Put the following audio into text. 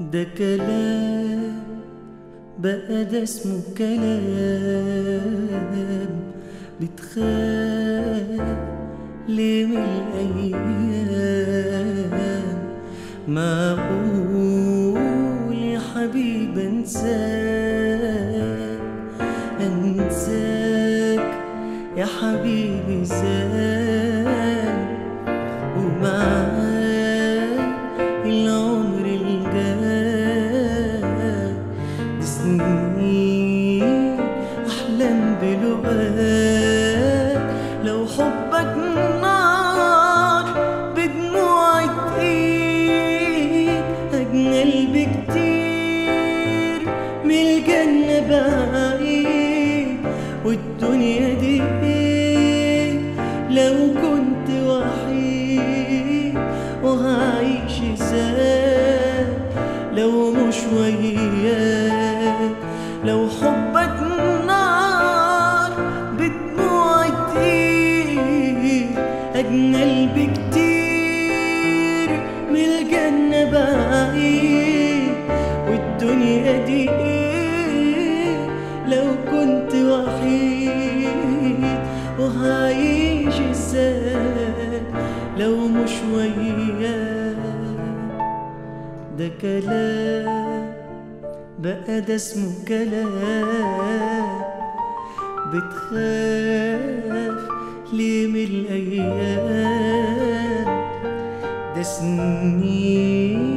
ده كلام بقى ده اسمه كلام. بتخاف ليه من الأيام؟ معقول يا حبيب أنساك أنساك يا حبيبي إزاي احلام بلقاك لو حبك نار أجمل بكتير من الجنة بعيد. والدنيا دي لو كنت وحيد وهعيش لو حبك نار بدموع كتير أجمل بكتير من الجنة بعيد والدنيا دي لو كنت وحيد. وهعيش إزاي لو مش وياك؟ ده كلام بقى ده اسمه كلام بتخاف ليه من الأيام. ده سنين